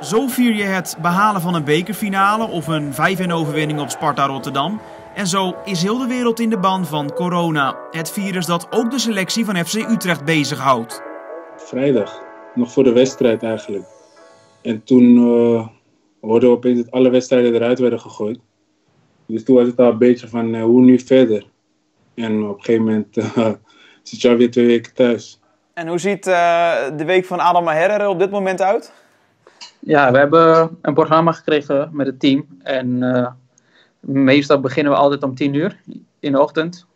Zo vier je het behalen van een bekerfinale of een 5-1 overwinning op Sparta Rotterdam. En zo is heel de wereld in de ban van corona. Het virus dat ook de selectie van FC Utrecht bezighoudt. Vrijdag, nog voor de wedstrijd eigenlijk. En toen uh, hoorden we opeens dat alle wedstrijden eruit werden gegooid. Dus toen was het al een beetje van uh, hoe nu verder. En op een gegeven moment uh, zit je alweer twee weken thuis. En hoe ziet de week van Adam Maher op dit moment uit? Ja, we hebben een programma gekregen met het team. En meestal beginnen we altijd om tien uur in de ochtend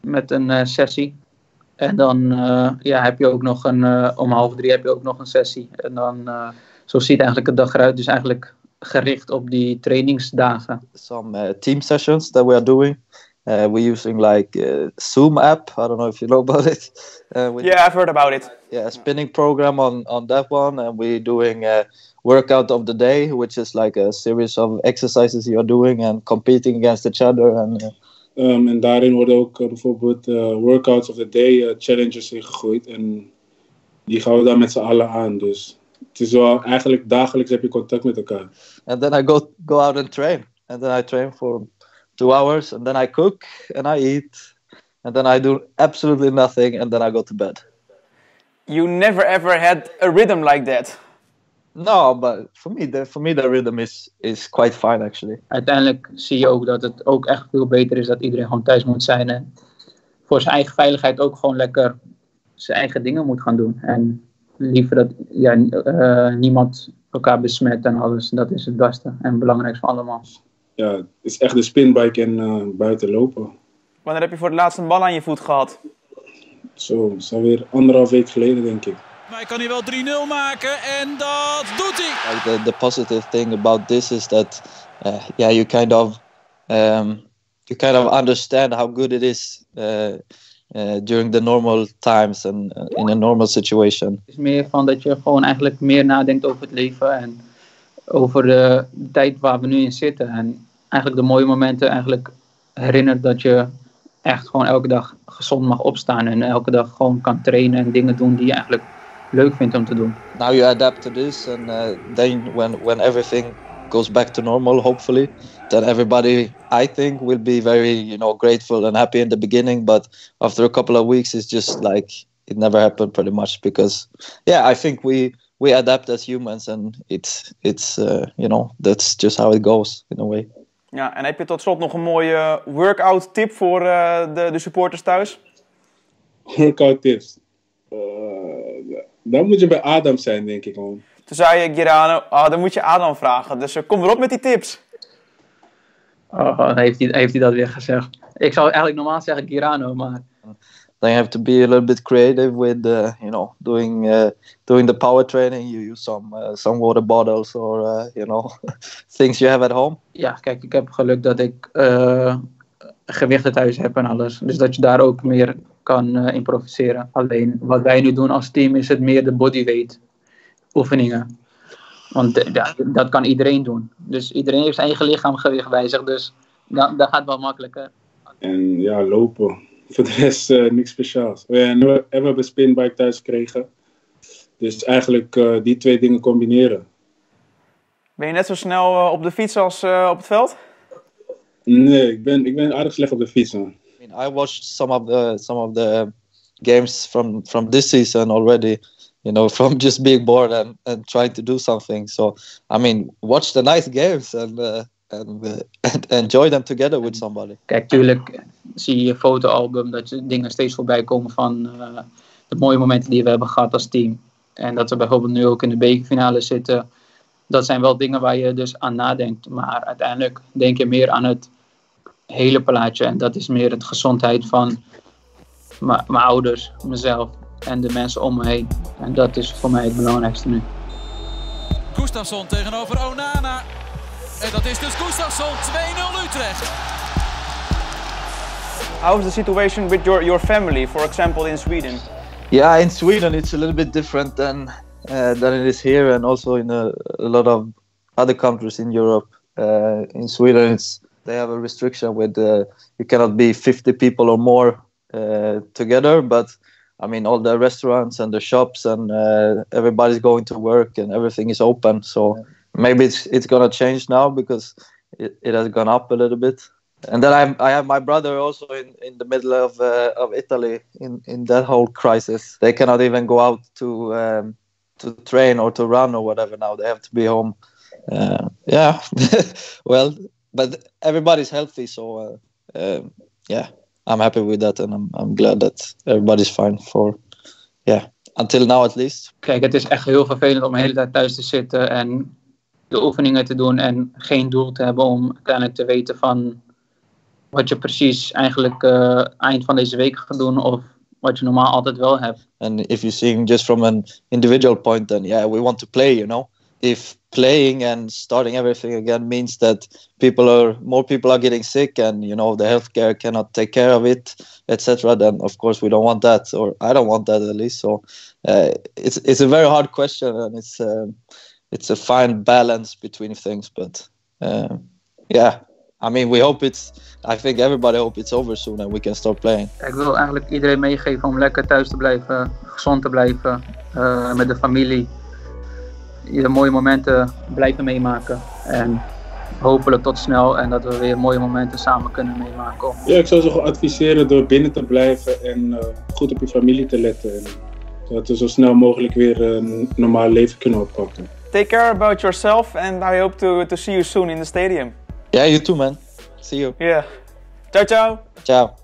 met een sessie. En dan ja, heb je ook nog een, om half drie heb je ook nog een sessie. En dan, zo ziet eigenlijk de dag eruit. Dus eigenlijk gericht op die trainingsdagen. Some team sessions that we are doing. Uh, we're using like uh, Zoom app. I don't know if you know about it. Uh, yeah, I've heard about it. Yeah, spinning program on on that one, and we're doing a workout of the day, which is like a series of exercises you're doing and competing against each other. And, uh, um, en daarin worden ook uh, bijvoorbeeld workouts of the day challenges ingegooid. En die gaan we dan met z'n allen aan. Dus het is wel eigenlijk dagelijks heb je contact met elkaar. And then I go go out and train. And then I train for two hours. And then I cook and I eat. And then I do absolutely nothing. And then I go to bed. You never ever had a rhythm like that. No, but for me, the, for me the rhythm is, is quite fine actually. Uiteindelijk zie je ook dat het ook echt veel beter is dat iedereen gewoon thuis moet zijn. En voor zijn eigen veiligheid ook gewoon lekker zijn eigen dingen moet gaan doen. En liever dat ja, uh, niemand elkaar besmet en alles. Dat is het beste en belangrijkste van allemaal. Ja, het is echt de spinbike en uh, buiten lopen. Wanneer heb je voor het laatst een bal aan je voet gehad? Zo, dat is alweer anderhalf week geleden, denk ik. Maar hij kan hier wel 3-0 maken en dat doet hij. Like the, the positive thing about this is that, uh, yeah, you kind of, um, you kind of understand how good it is. Uh, uh, during the normal times and uh, in a normal situation. Het is meer van dat je gewoon eigenlijk meer nadenkt over het leven en over de tijd waar we nu in zitten. En eigenlijk de mooie momenten eigenlijk herinnert dat je echt gewoon elke dag gezond mag opstaan en elke dag gewoon kan trainen en dingen doen die je eigenlijk leuk vindt om te doen. Now you adapt to this and uh, then when when everything goes back to normal hopefully then everybody I think will be very you know grateful and happy in the beginning, but after a couple of weeks, it's just like it never happened pretty much because yeah, I think we we adapt as humans and it's it's uh, you know that's just how it goes in a way. Ja, en heb je tot slot nog een mooie workout tip voor uh, de, de supporters thuis? Workout tips. Uh, dan moet je bij Adam zijn, denk ik gewoon. Toen zei je, Girano, oh, dan moet je Adam vragen. Dus uh, kom erop met die tips. Oh, dan heeft hij, heeft hij dat weer gezegd. Ik zou eigenlijk normaal zeggen Girano, maar... Then you have to be a little bit creative with, uh, you know, doing uh, doing the power training. You use some uh, some water bottles or uh, you know things you have at home. Ja, kijk, ik heb geluk dat ik uh, gewichten thuis heb en alles. Dus dat je daar ook meer kan uh, improviseren. Alleen wat wij nu doen als team is het meer de bodyweight oefeningen. Want eh, ja, dat kan iedereen doen. Dus iedereen heeft zijn eigen lichaamgewicht bij zich. Dus dat, dat gaat wel makkelijker. En ja, lopen. Voor de rest uh, niks speciaals. En we hebben een spinbike thuis gekregen. Dus eigenlijk uh, die twee dingen combineren. Ben je net zo snel uh, op de fiets als op het veld? Nee, ik ben, ik ben aardig slecht op de fiets. Man. I, mean, I watched some of the, some of the games from, from this season already. you know, from just being bored and, and trying to do something. So, I mean, watch the nice games and, uh, and, and enjoy them together with somebody. Kijk, tuurlijk zie je je fotoalbum dat je dingen steeds voorbij komen van uh, de mooie momenten die we hebben gehad als team. En dat we bijvoorbeeld nu ook in de bekerfinale zitten. Dat zijn wel dingen waar je dus aan nadenkt. Maar uiteindelijk denk je meer aan het hele plaatje. En dat is meer het gezondheid van mijn ouders, mezelf en de mensen om me heen. En dat is voor mij het belangrijkste nu. Gustafsson tegenover Onana. En dat is dus Gustafsson, 2-0 Utrecht. How is the situation with your, your family, for example, in Sweden? Yeah, in Sweden it's a little bit different than uh, than it is here, and also in a, a lot of other countries in Europe. Uh, in Sweden, it's they have a restriction with uh, you cannot be 50 people or more uh, together, but I mean, all the restaurants and the shops and uh, everybody's going to work and everything is open. So maybe it's it's gonna change now because it, it has gone up a little bit. And then I I have my brother also in, in the middle of uh, of Italy in, in that whole crisis. They cannot even go out to um, to train or to run or whatever now. They have to be home. Uh, yeah, well, but everybody's healthy, so uh, um, yeah, I'm happy with that, and I'm I'm glad that everybody's fine for yeah until now at least. Kijk, het is echt heel vervelend om de hele tijd thuis te zitten en de oefeningen te doen en geen doel te hebben om uiteindelijk te weten van wat je precies eigenlijk uh, eind van deze week gaat doen of wat je normaal altijd wel hebt. And if you're seeing just from an individual point, then yeah, we want to play, you know. If playing and starting everything again means that people are more people are getting sick and you know the healthcare cannot take care of it, etc., then of course we don't want that, or I don't want that at least. So uh, it's it's a very hard question, and it's um, it's a fine balance between things. But uh, yeah, I mean, we hope it's. I think everybody hope it's over soon and we can start playing. Ik wil eigenlijk iedereen meegeven om lekker thuis te blijven, gezond te blijven, uh, met de familie. Je mooie momenten blijven meemaken. En hopelijk tot snel en dat we weer mooie momenten samen kunnen meemaken. Ja, ik zou ze adviseren door binnen te blijven en uh, goed op je familie te letten. En dat we zo snel mogelijk weer een normaal leven kunnen oppakken. Take care about yourself and I hope to, to see you soon in the stadium. Yeah, you too, man. See you. Yeah. Ciao, ciao. Ciao.